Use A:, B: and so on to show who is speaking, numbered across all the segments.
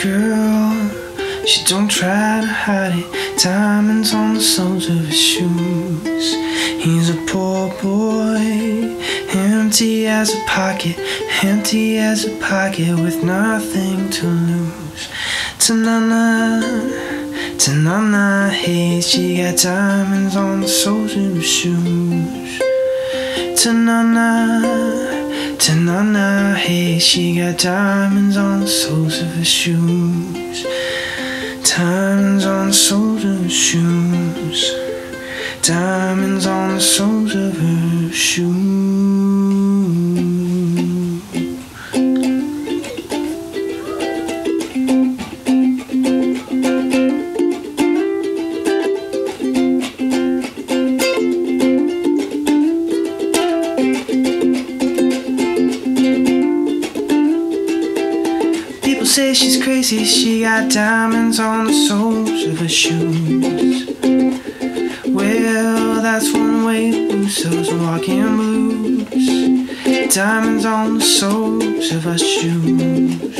A: girl, she don't try to hide it. Diamonds on the soles of his shoes. He's a poor boy, empty as a pocket, empty as a pocket with nothing to lose. Ta-na-na, ta-na-na, hey, she got diamonds on the soles of her shoes. Ta-na-na, ta-na-na, hey, she got diamonds on the soles of her shoes. Diamonds on the soles of her shoes. Diamonds on the soles of her shoes. She's crazy, she got diamonds on the soles of her shoes. Well, that's one way those walking blues. Diamonds on the soles of her shoes.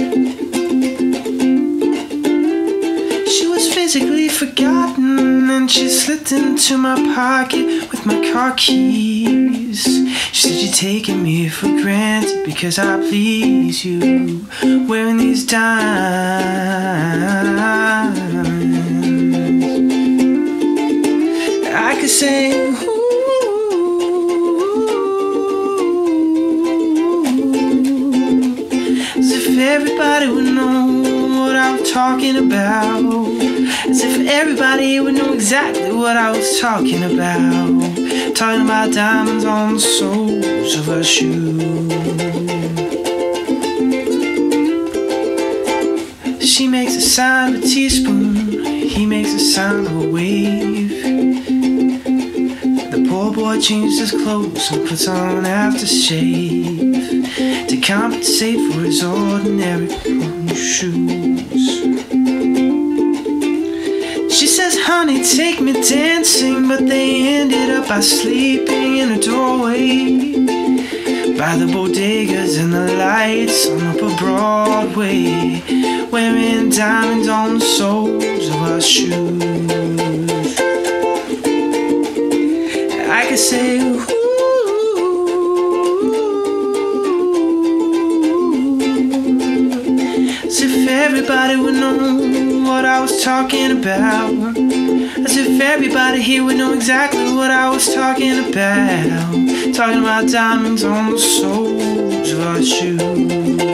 A: She was physically forgotten, and she slipped into my pocket my car keys. She said you're taking me for granted because I please you, wearing these diamonds. I could say. "Ooh," As if everybody would know what I'm talking about. As if everybody would know exactly what I was talking about. Talking about diamonds on the soles of her shoes. She makes a sound of a teaspoon, he makes a sound of a wave. The poor boy changes his clothes and puts on aftershave to compensate for his ordinary shoes. Honey, take me dancing, but they ended up by sleeping in a doorway by the bodegas and the lights on Upper Broadway, wearing diamonds on the soles of our shoes. I could say, ooh, as if everybody would know was talking about. As if everybody here would know exactly what I was talking about. Talking about diamonds on the soles of our shoes.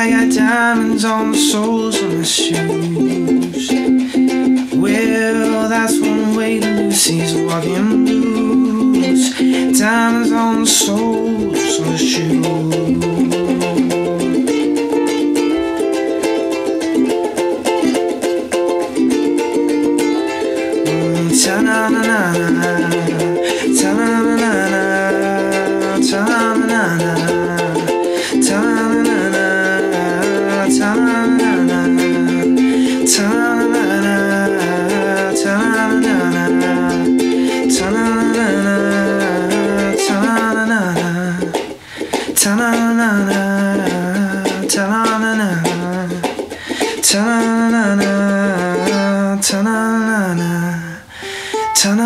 A: I got diamonds on the soles of my shoes. Well, that's one way to lose these walking blues. Diamonds on the soles of my shoes. Mm, ta-na-na-na-na, ta-na-na-na-na, ta-na-na-na-na, Turn